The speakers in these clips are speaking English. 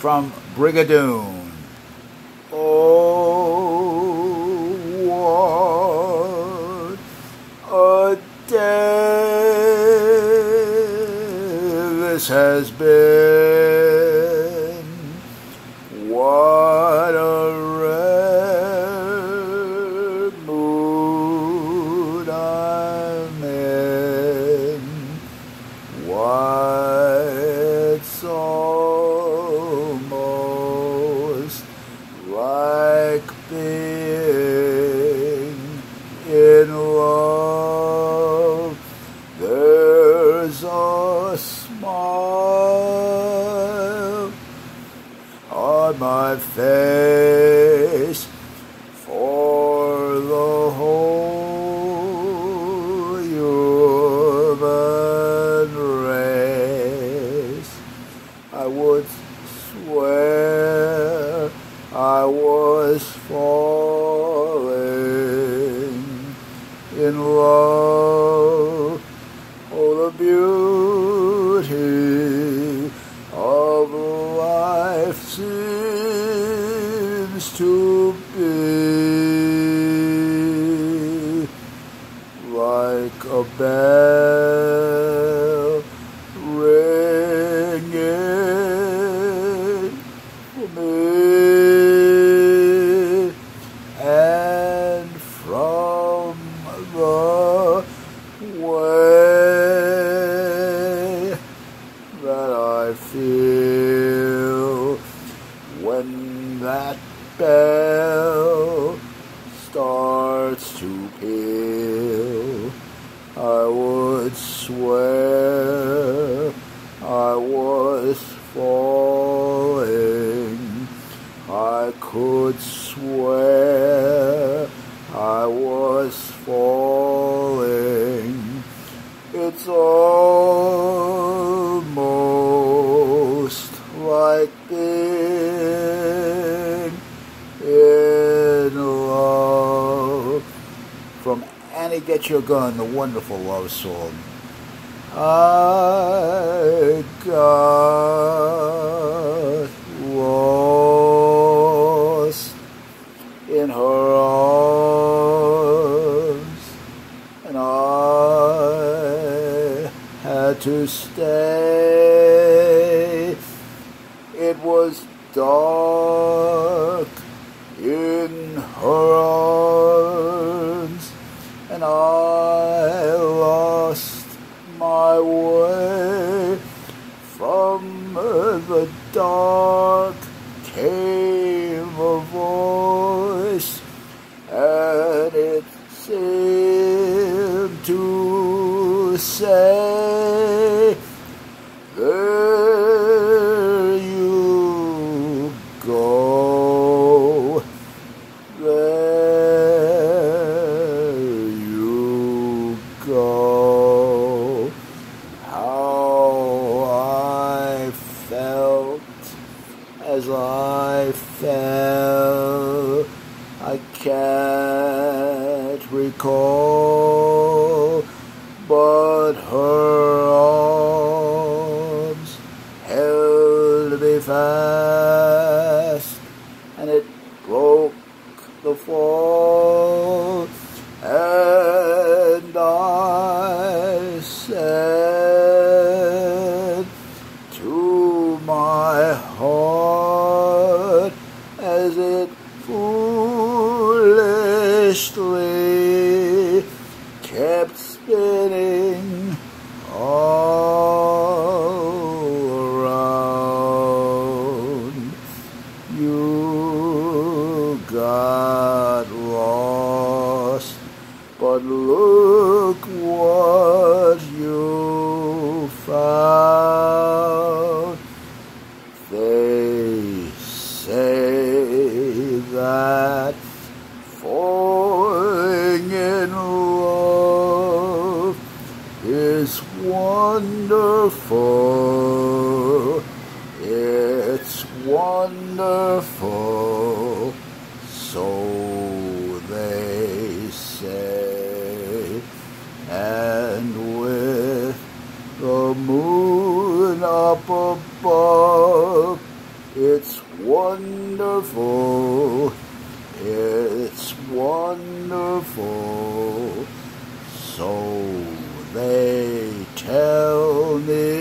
from Brigadoon. Oh, what a day this has been. A smile on my face like a bell ringing for me, and from the starts to peal. I would swear I was falling. I could swear Annie Get Your Gun, the wonderful love song. I got lost in her arms, and I had to stay. It was dark in her arms, dark came a voice, and it seemed to say, I fell, I can't recall, but her arms held me fast, is wonderful. It's wonderful. So they say. And with the moon up above, it's wonderful. It's wonderful. So they Tell me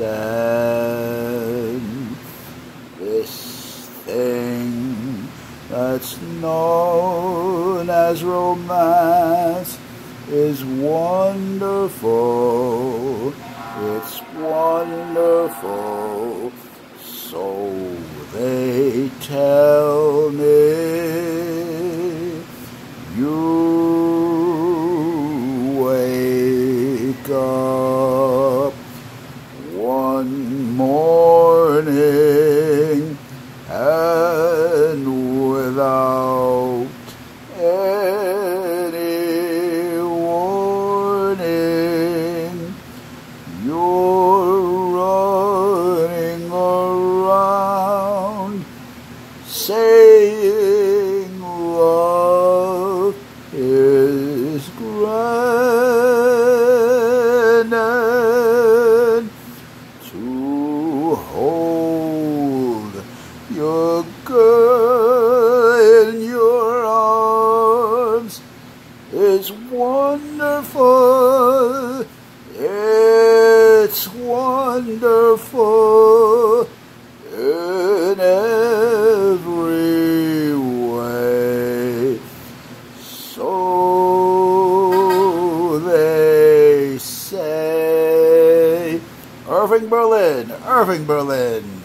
And this thing that's known as romance is wonderful. It's wonderful. So they tell me Irving Berlin. Irving Berlin.